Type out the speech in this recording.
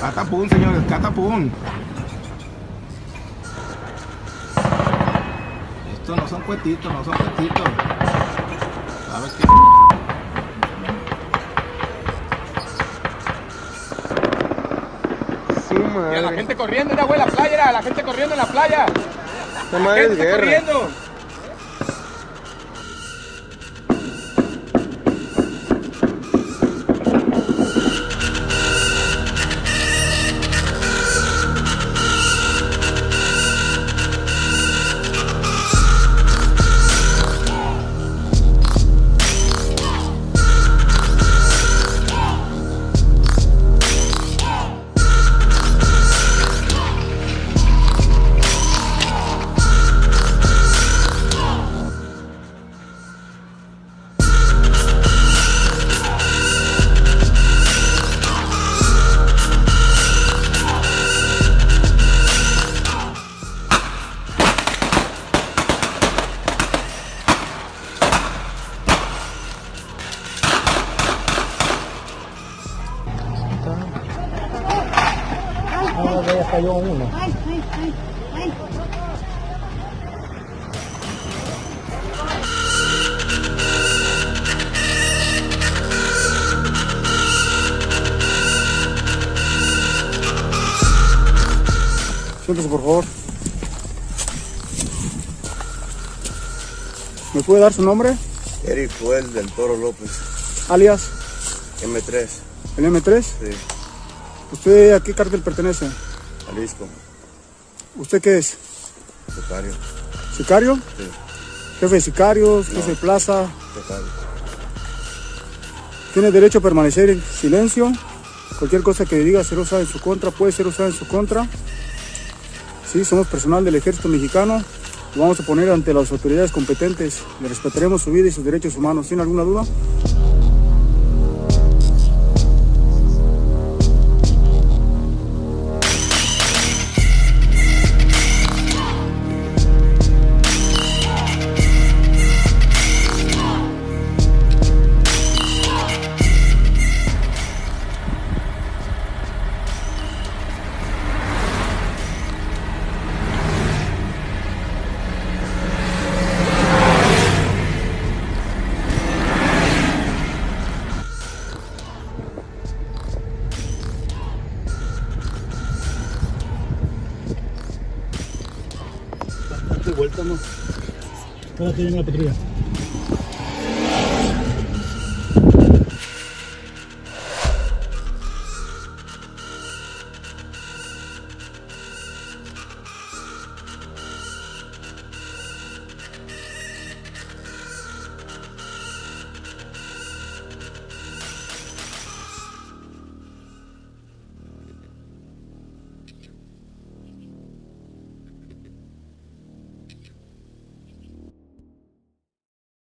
Catapum, señores, catapum. Estos no son cuetitos, no son cuetitos. ¿Sabes qué? Y a la madre. gente corriendo, una güey, la playa, era la gente corriendo en la playa. Esta madre es Gente guerra. corriendo. Ay, ay, ay, ay. Siéntese, por favor. ¿Me puede dar su nombre? Eric Fuel del Toro López, Alias, M3, el M3. sí, ¿Usted a qué cártel pertenece? Jalisco, ¿Usted qué es? Sicario, ¿Sicario? sí, ¿Jefe de sicarios? No. ¿Jefe de plaza? Sicario. Tiene derecho a permanecer en silencio. Cualquier cosa que diga será usada en su contra, puede ser usada en su contra. Sí, somos personal del ejército mexicano. Lo vamos a poner ante las autoridades competentes. Le respetaremos su vida y sus derechos humanos. ¿Tiene alguna duda? Vuelta, ¿no? Ahora tiene una patrulla.